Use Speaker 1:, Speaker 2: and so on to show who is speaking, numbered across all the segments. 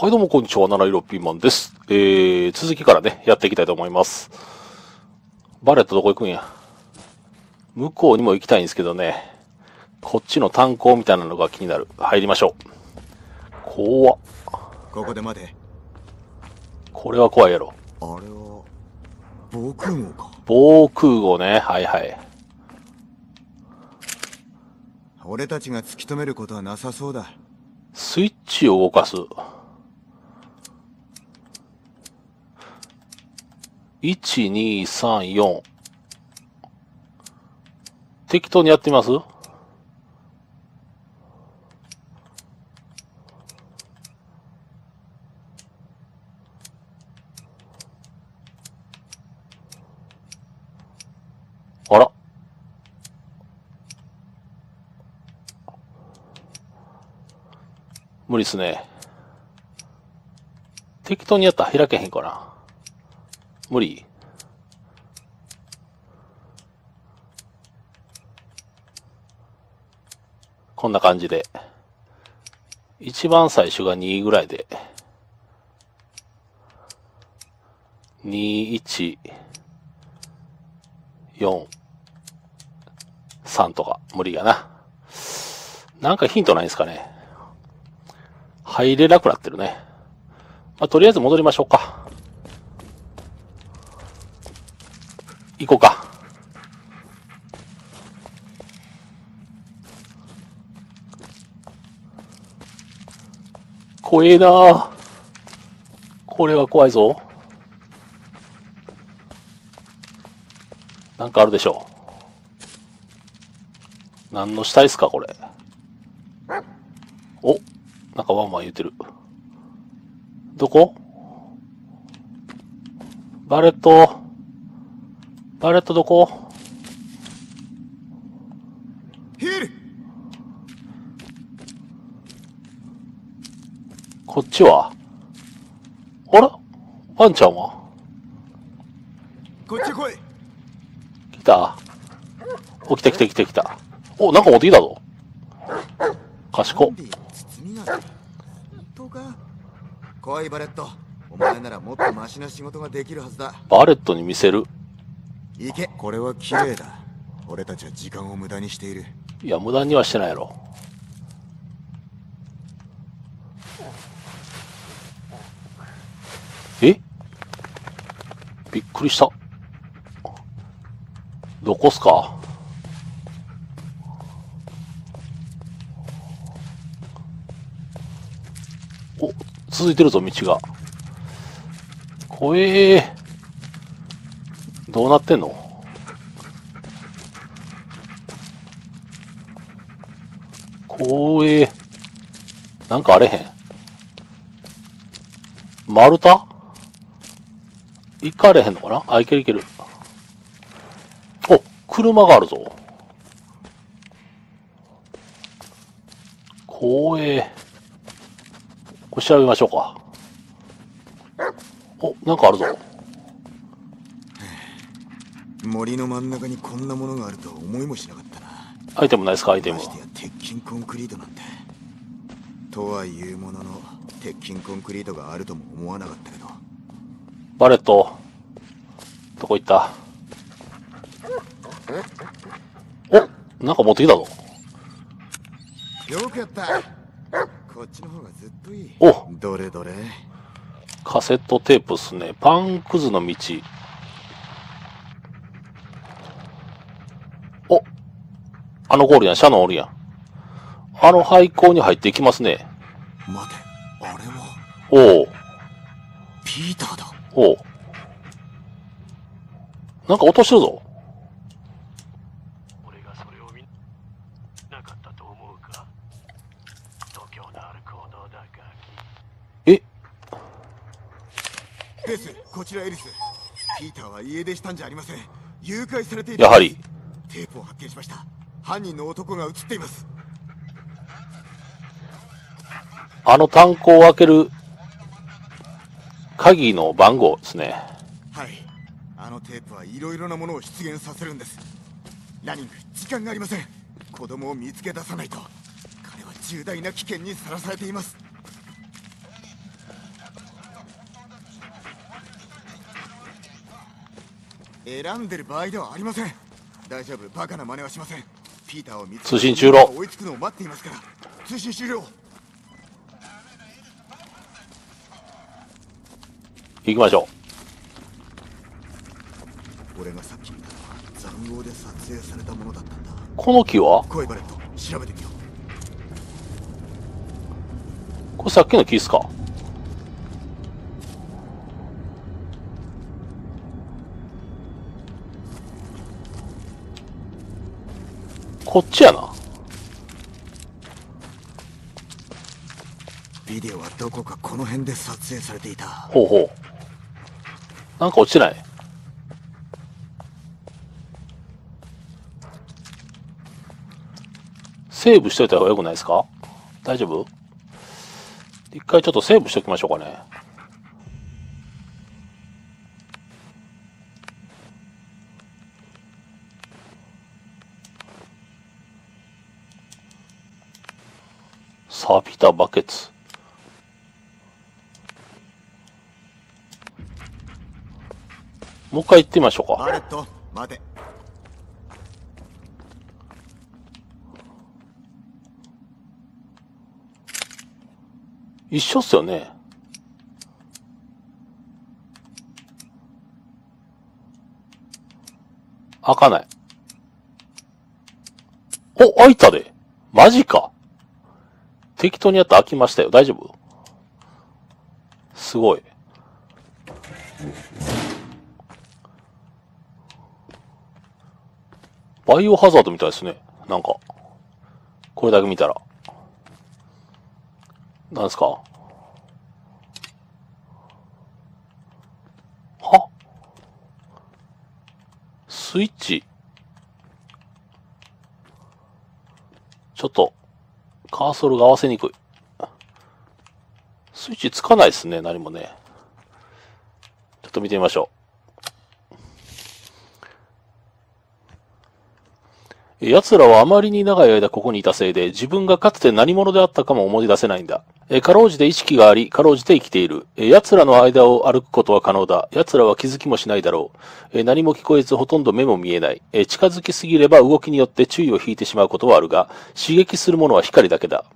Speaker 1: はい、どうも、こんにちは。七色ピーマンです。えー、続きからね、やっていきたいと思います。バレットどこ行くんや？向こうにも行きたいんですけどね、こっちの炭鉱みたいなのが気になる。入りましょう。怖っ。
Speaker 2: ここで待て
Speaker 1: これは怖いやろ。
Speaker 2: あれは防空壕か
Speaker 1: 防空壕ね。はいはい。
Speaker 2: 俺たちが突き止めることはなさそうだ
Speaker 1: スイッチを動かす。1、2、3、4。適当にやってみます？あら。無理っすね。適当にやったら開けへんかな。無理？こんな感じで。一番最初が2ぐらいで。2、1、4、3とか無理やな。なんかヒントないんすかね。入れなくなってるね。まあ、とりあえず戻りましょうか。行こうか。怖えなあこれは怖いぞ。なんかあるでしょう。何の死体ですか、これ。お、なんかワンワン言ってる。どこ？バレット。バレットどこ？
Speaker 2: ヒール
Speaker 1: こっちは？あらワンちゃんは？
Speaker 2: こっち来い。
Speaker 1: 来た？お、来た来た来た来た。お、なんか持ってきたぞ。賢
Speaker 2: 来いバレット。お前ならもっとマシな仕事ができるはずだ。
Speaker 1: バレットに見せる。
Speaker 2: 行けこれは綺麗だ俺たちは時間を無駄にしている
Speaker 1: いや、無駄にはしてないやろ。え？びっくりした。どこっすか？お、続いてるぞ、道が。怖えー。どうなってんの？こえなんかあれへん。丸太？行かれへんのかな？あ、いけるいける。お、車があるぞ。光栄。これ調べましょうか。お、なんかあるぞ。
Speaker 2: 森の真ん中にこんなものがあるとは思いもしなかったな
Speaker 1: アイテムないですか？アイテム
Speaker 2: ま。してや鉄筋コンクリートなんてとはいうものの鉄筋コンクリートがあるとも思わなかったけど
Speaker 1: バレット。どこ行った？お、なんか持ってきたぞ。
Speaker 2: よくやったこっちの方がずっといい
Speaker 1: お
Speaker 2: どれどれ
Speaker 1: カセットテープっすね。パンクズの道。あのゴールやん。シャノンおるやん。あの廃校に入っていきますね。
Speaker 2: 待てあれは？
Speaker 1: おう
Speaker 2: ピーターだ
Speaker 1: おうなんか落としてるぞ。
Speaker 3: 俺がそれを見なかったと思うか？度胸のある行動だガキ
Speaker 1: え
Speaker 2: ですこちらエリスピーターは家出したんじゃありません誘拐されていた
Speaker 1: やはり。
Speaker 2: テープを発見しました犯人の男が映っています。
Speaker 1: あの炭鉱を開ける鍵の番号ですね。
Speaker 2: はい。あのテープはいろいろなものを出現させるんです。ラニング時間がありません。子供を見つけ出さないと。彼は重大な危険にさらされています。選んでる場合ではありません。大丈夫。バカな真似はしません。
Speaker 1: 通信中路
Speaker 2: 追いつくのを待っていますから通信終了。
Speaker 1: 行きましょ
Speaker 2: 俺がさっき見たのは塹壕で撮影されたものだったんだ。
Speaker 1: う。この木は？
Speaker 2: 来いバレット調べてみよう。
Speaker 1: これさっきの木っすか？こっちやな。
Speaker 2: ビデオはどこかこの辺で撮影されていた
Speaker 1: ほうほう。なんか落ちてない？セーブしといた方がよくないですか？大丈夫？一回ちょっとセーブしときましょうかね。錆びたバケツ。もう一回行ってみましょうか。
Speaker 2: バレット待て
Speaker 1: 一緒っすよね。開かない。お、開いたで。マジか。適当にやって開きましたよ。大丈夫？すごい。バイオハザードみたいですね。なんか。これだけ見たら。なんですか？は？スイッチちょっと、カーソルが合わせにくい。スイッチつかないですね、何もね。ちょっと見てみましょう。奴らはあまりに長い間ここにいたせいで、自分がかつて何者であったかも思い出せないんだ。えかろうじて意識があり、かろうじて生きている。え奴らの間を歩くことは可能だ。奴らは気づきもしないだろう。え何も聞こえず、ほとんど目も見えない。え近づきすぎれば動きによって注意を引いてしまうことはあるが、刺激するものは光だけだ。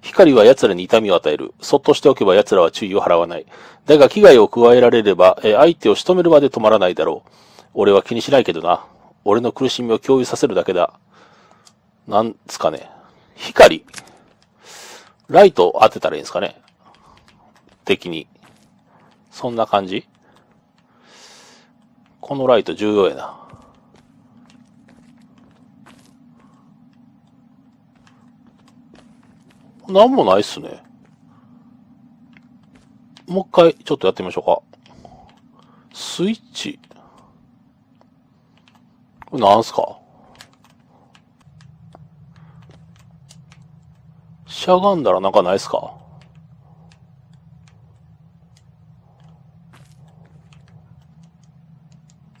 Speaker 1: 光は奴らに痛みを与える。そっとしておけば奴らは注意を払わない。だが危害を加えられれば、え相手を仕留めるまで止まらないだろう。俺は気にしないけどな。俺の苦しみを共有させるだけだ。なんですかね。光。ライト当てたらいいんですかね？敵に。そんな感じ？このライト重要やな。なんもないっすね。もう一回ちょっとやってみましょうか。スイッチ。これなんすか？しゃがんだらなんかないっすか？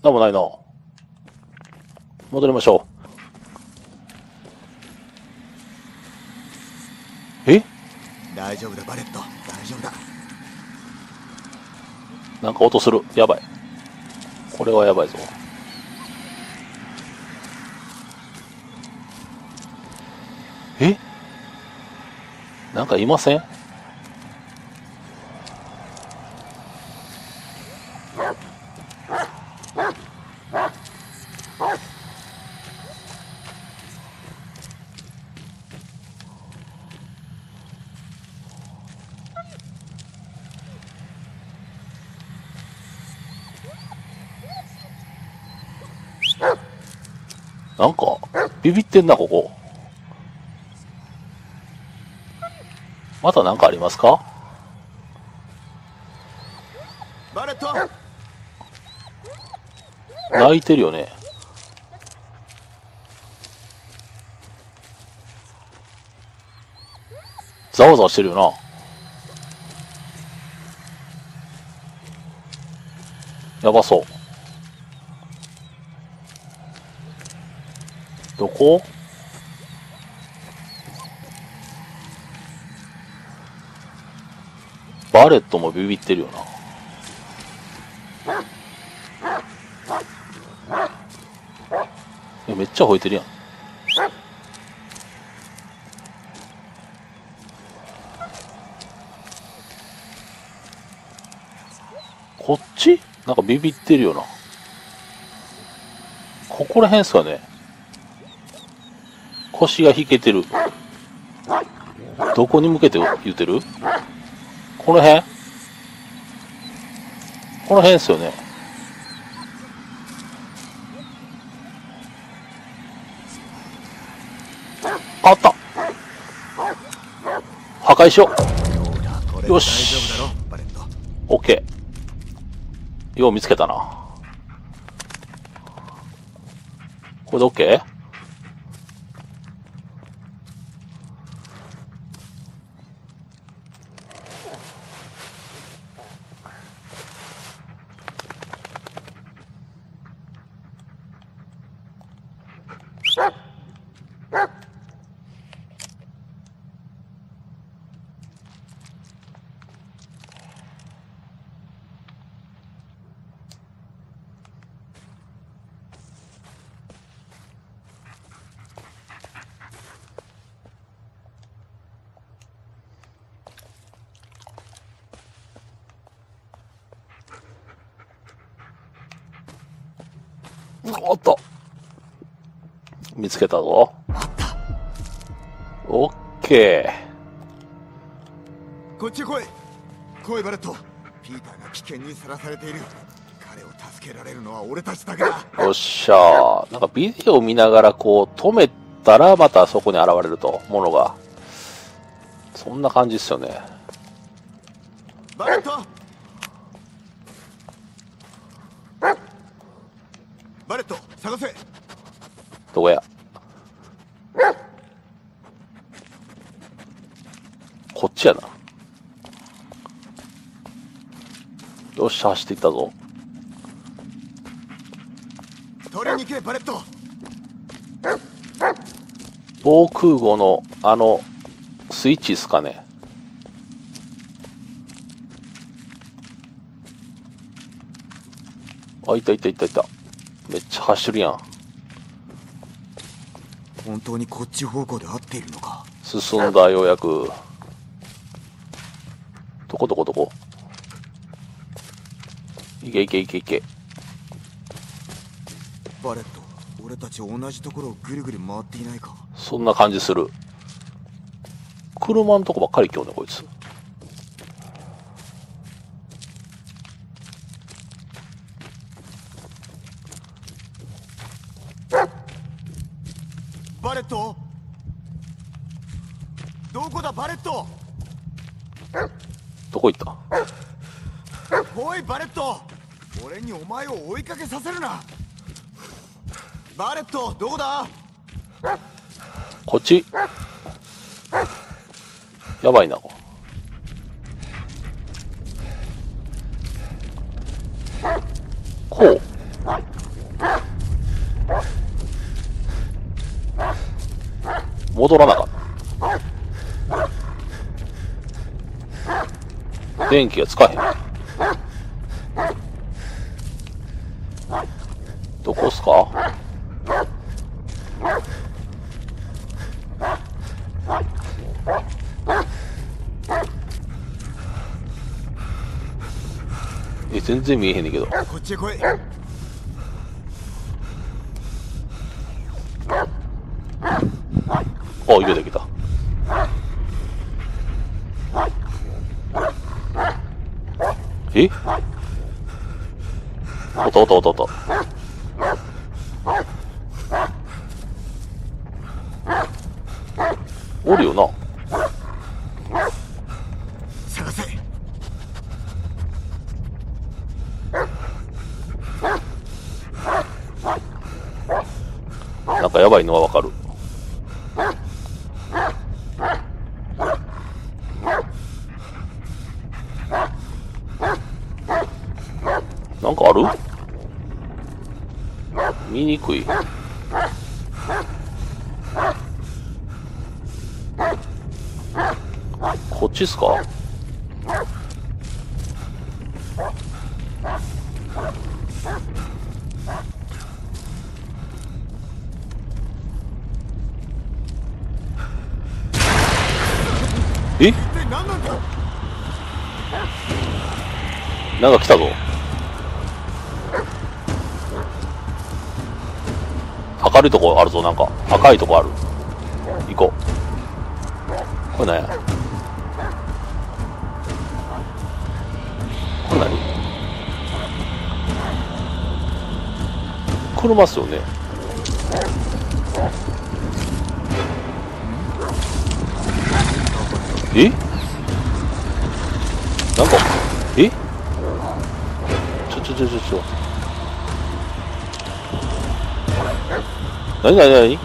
Speaker 1: なんもないな。戻りましょう。え？
Speaker 2: 大丈夫だバレット大丈夫だ
Speaker 1: なんか音する。やばい。これはやばいぞ。なんかいません？なんか、ビビってんな、ここ。まだなんかありますか？
Speaker 2: バレット
Speaker 1: 泣いてるよね。ざわざわしてるよな。やばそう。どこ？バレットもビビってるよな。めっちゃ吠えてるやん。こっち？なんかビビってるよな。ここら辺っすかね。腰が引けてる。どこに向けて言ってる？この辺？この辺っすよね。あった破壊しようよしオッケー。よう見つけたな。これでオッケー？おっと。見つけたぞ。オッケ
Speaker 2: こっちへ来い来いバレットピーターが危険にさらされている彼を助けられるのは俺たちだけだ
Speaker 1: ー。よっしゃー。なんかビデオ見ながらこう止めたらまたそこに現れると、ものが。そんな感じっすよね。
Speaker 2: バレットバレット探せ。
Speaker 1: どこや？こっちやな。よっしゃ、走っていったぞ。
Speaker 2: 取りに行けバレット。
Speaker 1: 防空壕のあのスイッチっすかね。あいたいたいたいためっちゃ走るやん。
Speaker 2: 本当にこっち方向で合っているのか？
Speaker 1: 進んだようやく。どこどこどこ。いけいけいけいけ。
Speaker 2: バレット俺たち同じところをぐるぐる回っていないか？
Speaker 1: そんな感じする。車のとこばっかり今日ねこいつ
Speaker 2: バレットどこだバレット
Speaker 1: どこ行った
Speaker 2: おいバレット俺にお前を追いかけさせるなバレットどこだ？
Speaker 1: こっちやばいな。こう。戻らなかった。電気がつかへん。どこっすか？え、全然見えへんねんけど。
Speaker 2: こっちへ来い
Speaker 1: あ、いけたいけた。え？おったおったおったおった。こっちっすか？え？
Speaker 2: なん
Speaker 1: か来たぞ。るとこあるぞ、なんか。赤いとこある。行こう。これ何や？これ何？車っすよね。え？なんか、え？ちょちょちょちょちょ。なになになに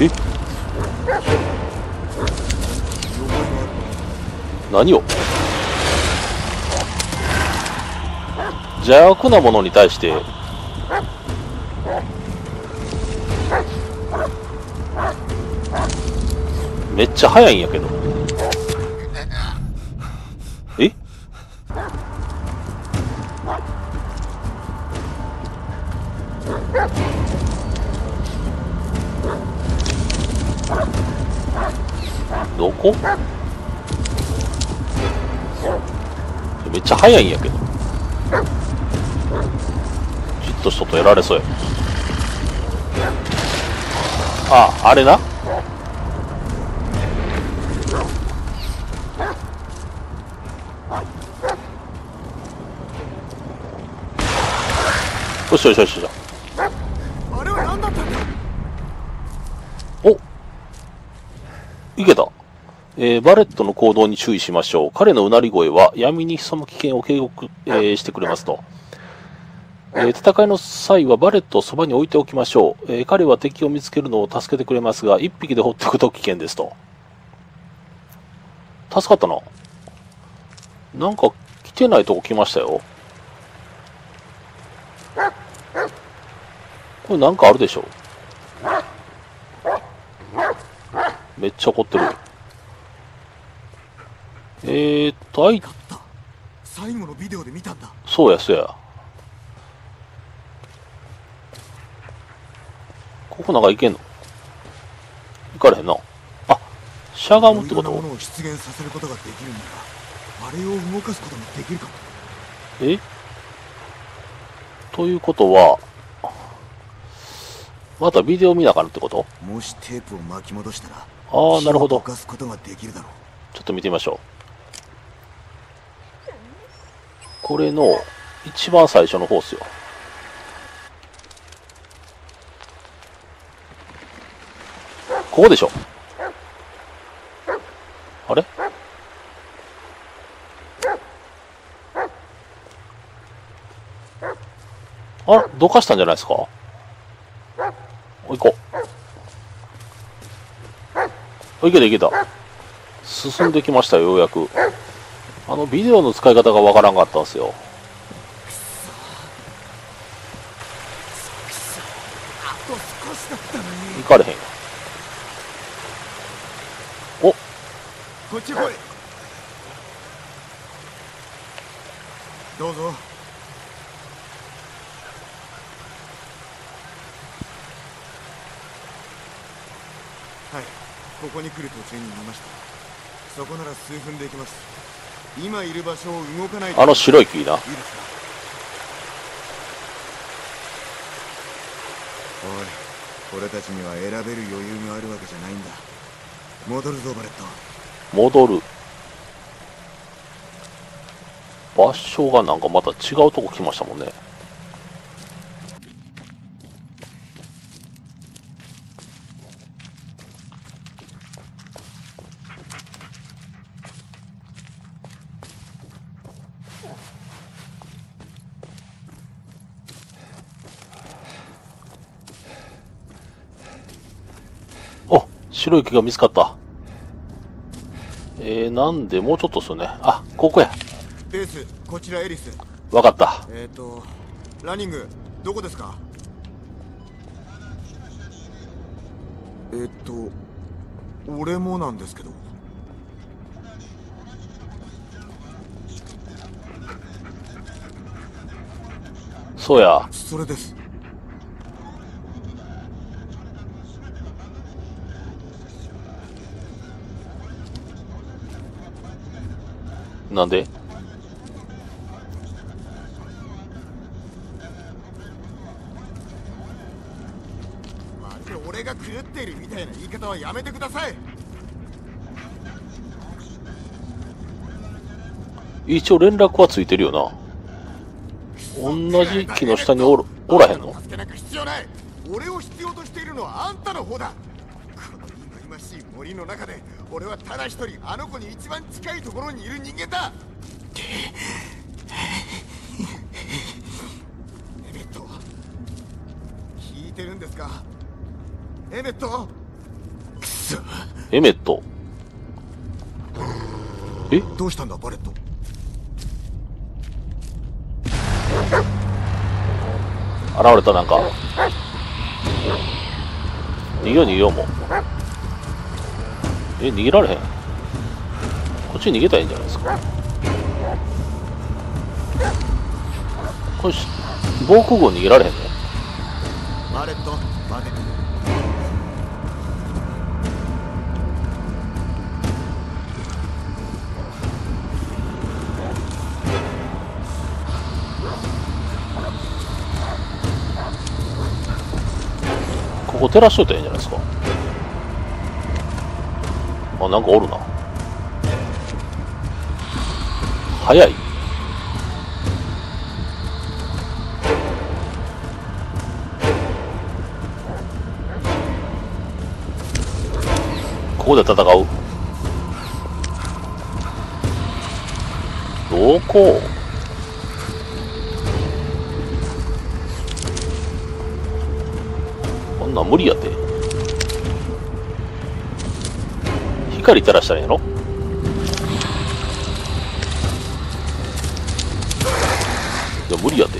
Speaker 1: え？何を？邪悪なものに対して。めっちゃ速いんやけど。どこ？めっちゃ速いんやけど。じっとしととやられそうや。ああれな？よしよしよしよし。
Speaker 2: あれは何だったんだ？
Speaker 1: おいけた。えーバレットの行動に注意しましょう。彼のうなり声は闇に潜む危険を警告、えーしてくれますと。えー戦いの際はバレットをそばに置いておきましょう。えー彼は敵を見つけるのを助けてくれますが、一匹で放っておくと危険ですと。助かったな。なんか来てないとこ来ましたよ。これなんかあるでしょめっちゃ怒ってる。えーっと、あい、
Speaker 2: 最後のビデオで見たんだ。
Speaker 1: そうや、そうや。ここなんか行けんの？行かれへんな。あ、しゃがむってこと？
Speaker 2: ものを出現させることができるんだがあれを動かすこともできるかも。
Speaker 1: え？ということは、またビデオ見なあかんってこと？
Speaker 2: もしテープを巻き戻したら
Speaker 1: ああ、なるほど。
Speaker 2: 火を溶。かすことができるだろう。
Speaker 1: ちょっと見てみましょう。これの一番最初の方っすよ。ここでしょあれ？あれどかしたんじゃないですか？お行こう。いけたいけた。進んできました、ようやく。あの、ビデオの使い方がわからんかったんですよ。
Speaker 2: あと少しだったのに。
Speaker 1: 行かれへんよ。お、
Speaker 2: こっち来い。どうぞ。はい。ここに来る途中に見ました。そこなら数分で行きます今いる場所を動かないで
Speaker 1: あの白い木な。
Speaker 2: いいですかおい俺たちには選べる余裕があるわけじゃないんだ戻るぞバレット
Speaker 1: 戻る。場所がなんかまた違うとこ来ましたもんね。お、白い木が見つかった。えー、なんでもうちょっとっすよね。あ、ここや。
Speaker 2: エースこちらエリス
Speaker 1: わかった。
Speaker 2: えっ、ー、とランニングどこですか？えっ、ー、と俺もなんですけど
Speaker 1: そうや。
Speaker 2: それです
Speaker 1: なんで？
Speaker 2: 俺が狂っているみたいな言い方はやめてください。
Speaker 1: 一応連絡はついてるよな。同じ木の下におるおらへんの？
Speaker 2: 助けなんか必要ない。俺を必要としているのはあんたの方だ。この忌々しい森の中で俺はただ一人あの子に一番近いところにいる人間だ。エメット聞いてるんですか？エメット？くそ
Speaker 1: エメット。え？
Speaker 2: どうしたんだ？バレット。
Speaker 1: 現れたなんか。逃げよう逃げようもう。え、逃げられへん。こっちに逃げたらいいんじゃないですか。これ、防空壕逃げられへんの
Speaker 2: バレット待て
Speaker 1: ここ照らしといたらいいんじゃないですか。あ、なんかおるな。早い。ここで戦うどこ？こんなん無理やって光照らしたらええの？いや無理やて。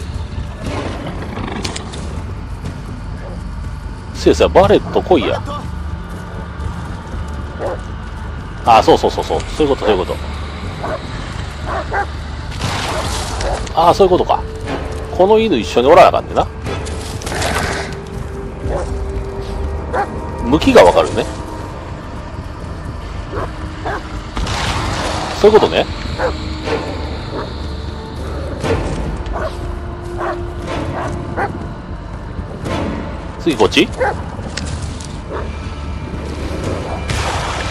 Speaker 1: せいせいバレット来いや。ああそうそうそうそう。そういうことそういうこと。ああそういうことか。この犬一緒におらなあかんねな。向きがわかるね。そういうことね。次こっち？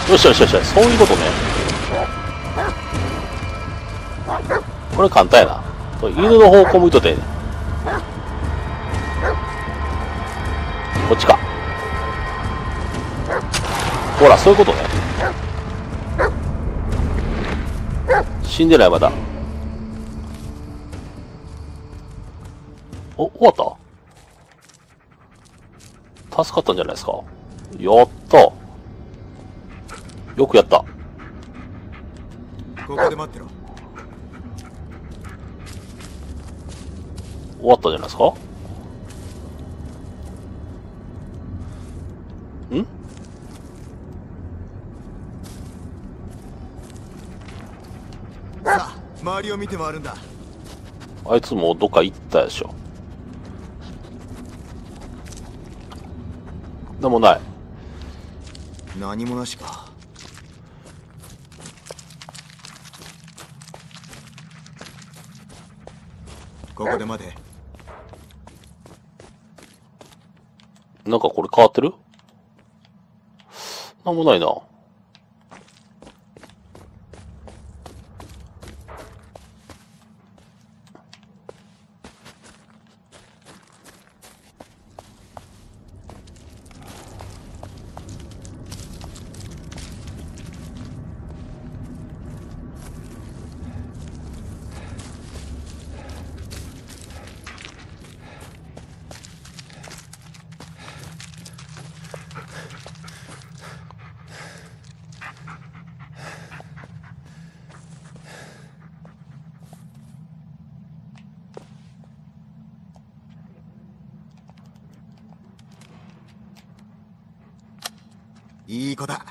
Speaker 1: よしよしよしそういうことね。これ簡単やな。犬の方向向いとて。こっちか。ほらそういうことね。死んでないまだ。お終わった？助かったんじゃないですか？やった。よくやった。
Speaker 2: ここで待ってろ。
Speaker 1: 終わったんじゃないですかん
Speaker 2: さあ周りを見て回るんだ。
Speaker 1: あいつもうどっか行ったでしょ。なんもない。
Speaker 2: 何もなしか。ここで待て。
Speaker 1: なんかこれ変わってる？なんもないな。
Speaker 2: いい子だ。